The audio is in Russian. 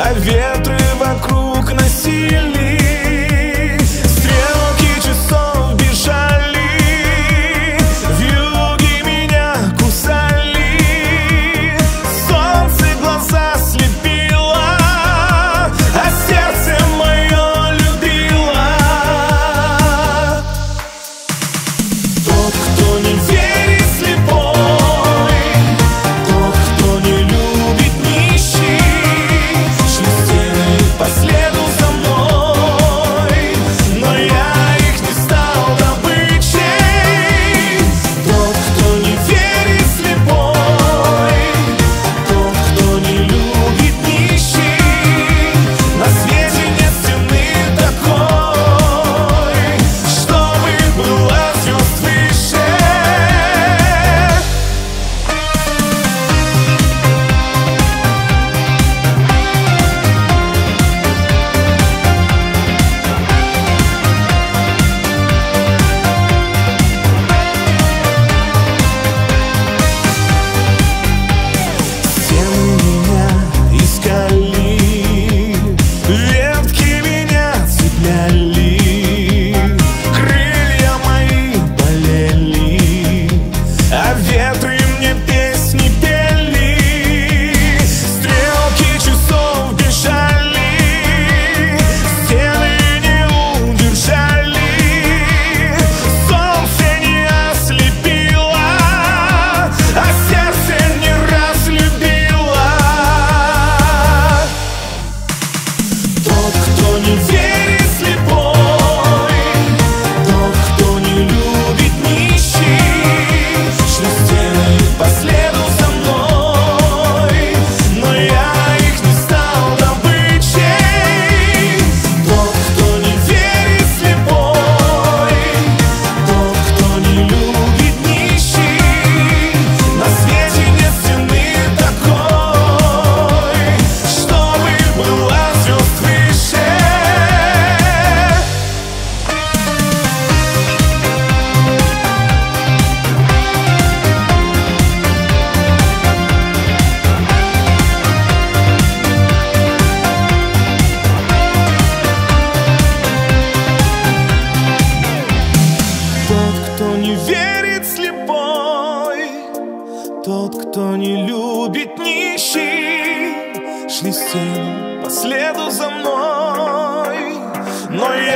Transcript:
А ветры вокруг насильны. Тот, кто не любит нищих Шли стену по следу за мной. Но я